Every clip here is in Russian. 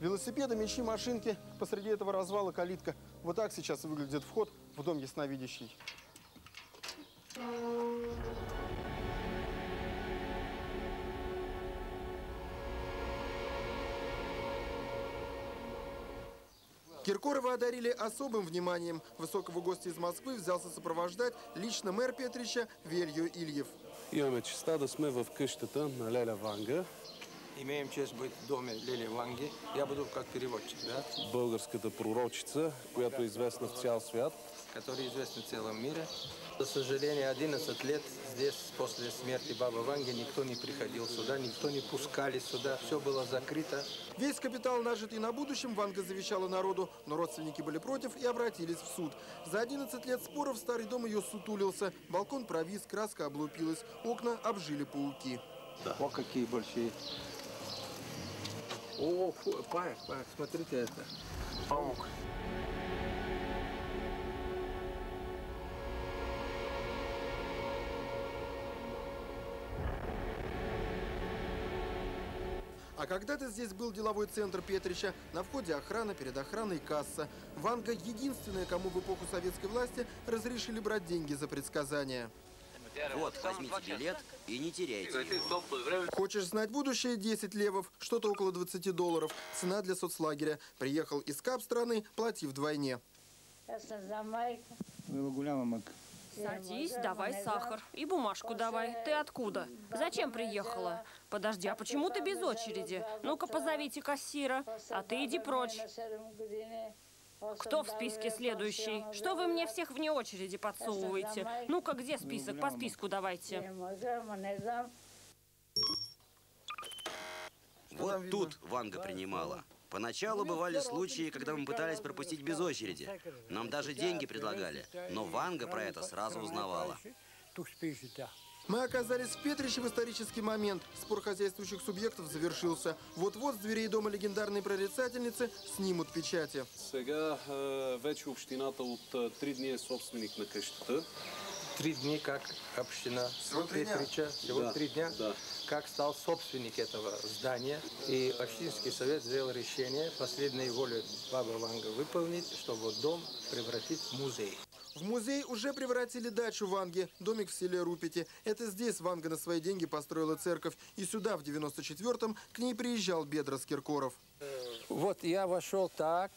Велосипеды, мечи, машинки. Посреди этого развала калитка. Вот так сейчас выглядит вход в дом ясновидящий. Киркорова одарили особым вниманием. Высокого гостя из Москвы взялся сопровождать лично мэр Петрича Велью Ильев. Имаме честа да сме в къщата на Леля Ванга, Имеем честь быть в доме Лили Ванги. Я буду как переводчик, да, българската пророчица, която е известна в цял свят. который известен в целом мире. За сожалению, 11 лет здесь после смерти Бабы Ванги никто не приходил сюда, никто не пускали сюда, все было закрыто. Весь капитал, нажитый на будущем, Ванга завещала народу, но родственники были против и обратились в суд. За 11 лет споров старый дом ее сутулился. Балкон провис, краска облупилась, окна обжили пауки. О, какие большие. О, фу, паяк, паяк, смотрите это. Паук. А когда-то здесь был деловой центр Петрича. На входе охрана, перед охраной касса. Ванга единственная, кому в эпоху советской власти разрешили брать деньги за предсказания. Вот, возьмите билет и не теряйте его. Хочешь знать будущее? 10 левов, что-то около 20 долларов. Цена для соцлагеря. Приехал из кап страны, плати вдвойне. Садись, давай сахар. И бумажку давай. Ты откуда? Зачем приехала? Подожди, а почему ты без очереди? Ну-ка, позовите кассира. А ты иди прочь. Кто в списке следующий? Что вы мне всех вне очереди подсовываете? Ну-ка, где список? По списку давайте. Вот тут Ванга принимала. Поначалу бывали случаи, когда мы пытались пропустить без очереди. Нам даже деньги предлагали. Но Ванга про это сразу узнавала. Мы оказались в Петриче в исторический момент. Спор хозяйствующих субъектов завершился. Вот-вот с дверей дома легендарной прорицательницы снимут печати. Сега е, вече общината от е, три дни е собственик на къщата. Три дня как община Петрича, всего Да, три дня, да. как стал собственник этого здания. И общинский совет сделал решение последней волей Бабы Ванга выполнить, чтобы дом превратить в музей. В музей уже превратили дачу Ванги, домик в селе Рупити. Это здесь Ванга на свои деньги построила церковь. И сюда в 94-м к ней приезжал Бедрос Киркоров. Вот я вошел так.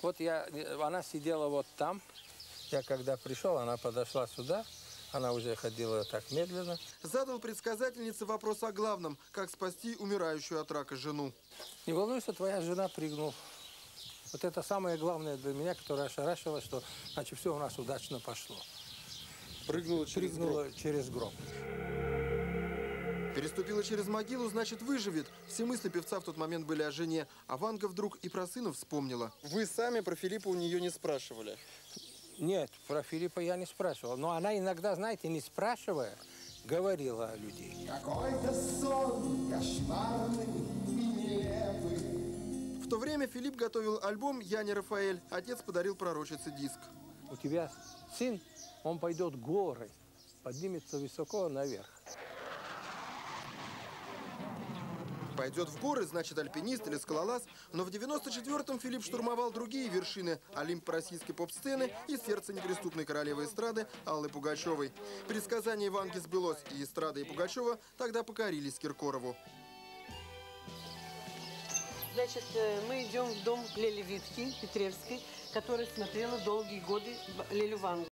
Вот я, она сидела вот там. Я когда пришел, она подошла сюда. Она уже ходила так медленно. Задал предсказательнице вопрос о главном – как спасти умирающую от рака жену. Не волнуйся, твоя жена прыгнул. Вот это самое главное для меня, которое ошарашило, что значит все у нас удачно пошло. Прыгнула Прыгнула через гроб. Переступила через могилу, значит, выживет. Все мысли певца в тот момент были о жене. А Ванга вдруг и про сына вспомнила. Вы сами про Филиппа у нее не спрашивали. Нет, про Филиппа я не спрашивал. Но она иногда, знаете, не спрашивая, говорила о людей. Какой-то сон нелепый. В то время Филипп готовил альбом «Я не Рафаэль». Отец подарил пророчице диск. У тебя сын, он пойдет горой, поднимется высоко наверх. Пойдет в горы, значит, альпинист или скалолаз. Но в 94-м Филипп штурмовал другие вершины. Олимп российской поп-сцены и сердце неприступной королевы эстрады Аллы Пугачевой. Предсказание Ванги сбылось, и эстрада и Пугачева тогда покорились Киркорову. Значит, э, мы идем в дом Лели Витки Петревской, которая смотрела долгие годы Лелю Вангу.